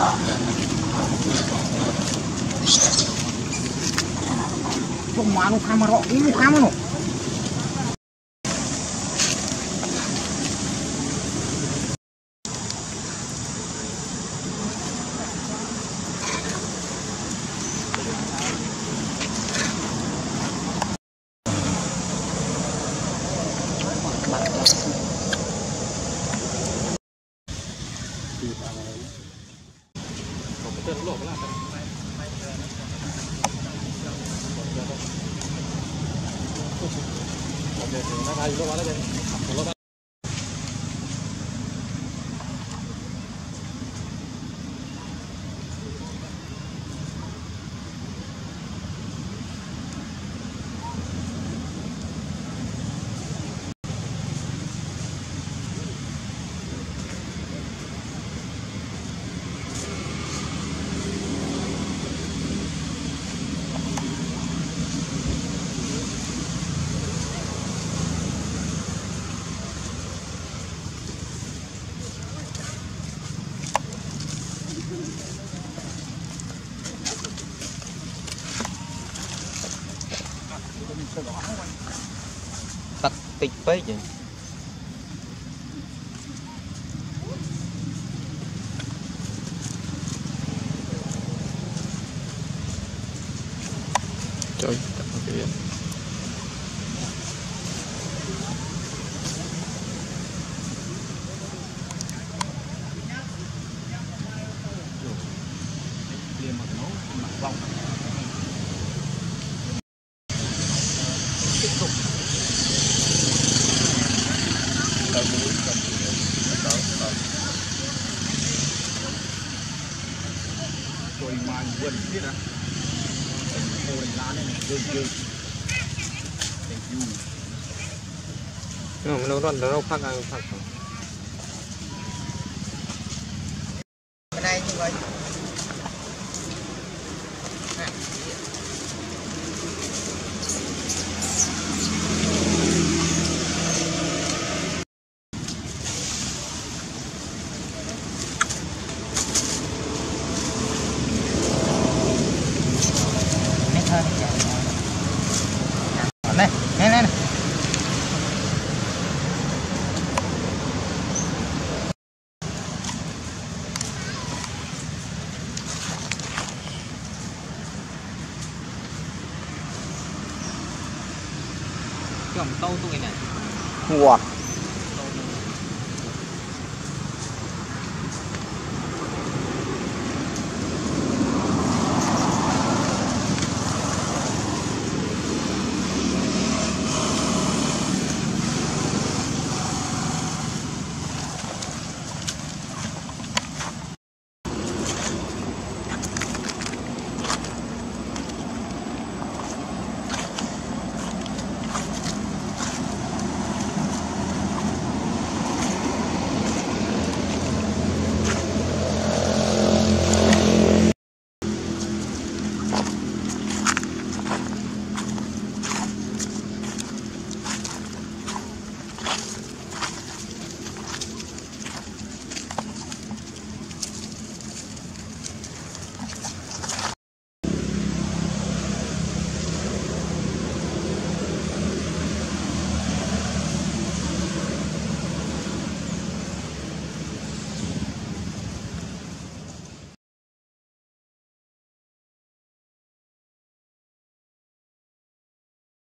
Kok manuk kamar kok? Ini kamar? หลบแล้วผมเดินถึงหน้าตาอยู่รถวันแล้วเดินขับรถ tắt tích bấy vậy. Trời tắt một cái điện Rồi mà vườn biết à. Lá này nó nó nó phát ra phát Này này, này, này, hồng tâu tôi này Ngọt.